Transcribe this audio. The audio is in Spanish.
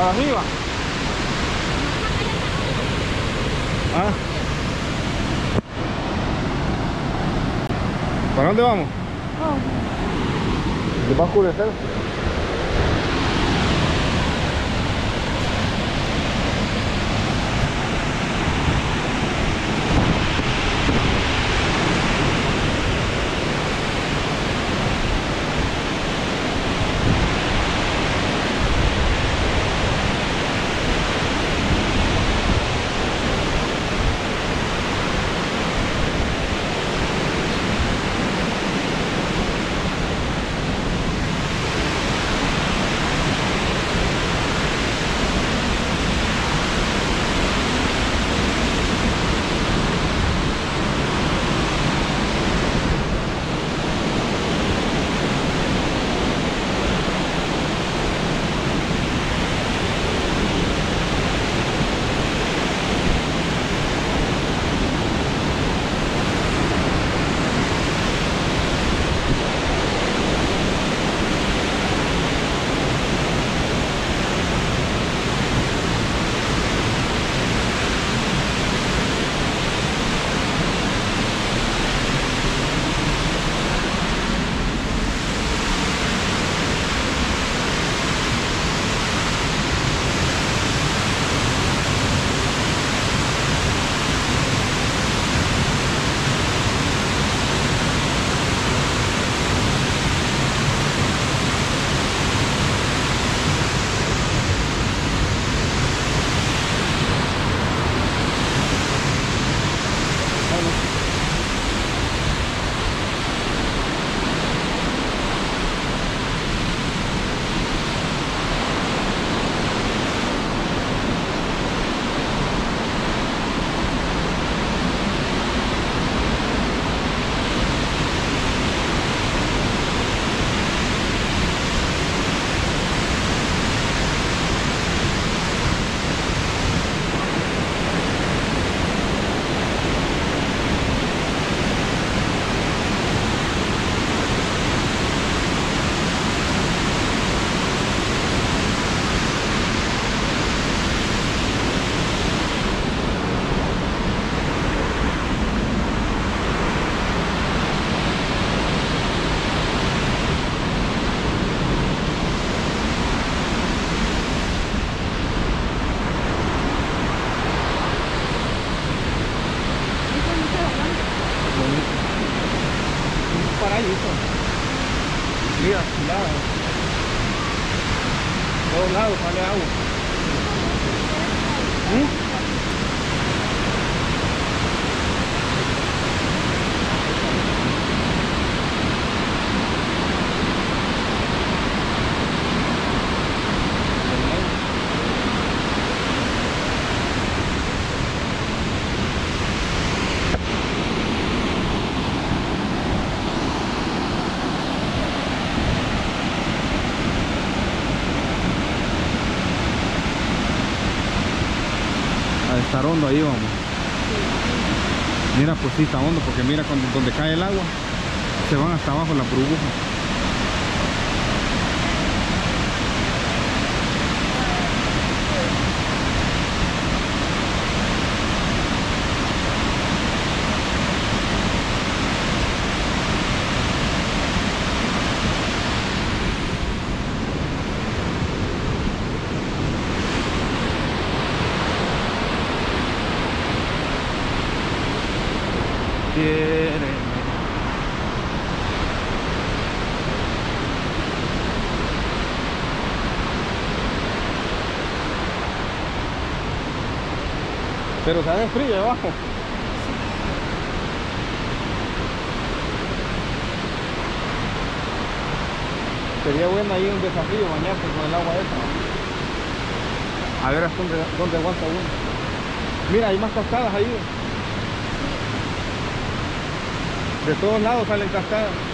Para arriba. Ah. ¿Para dónde vamos? ¿Se va a oscurecer? Paraíso. Mira, nada. Todos lados sale agua. Estar hondo ahí vamos. Mira, pues sí está hondo porque mira cuando, donde cae el agua se van hasta abajo las burbujas. Quiere. Pero se frío abajo. Sería bueno ahí un desafío bañarse con el agua esa. A ver hasta dónde, dónde aguanta uno. Mira, hay más cascadas ahí. De todos lados salen cascadas.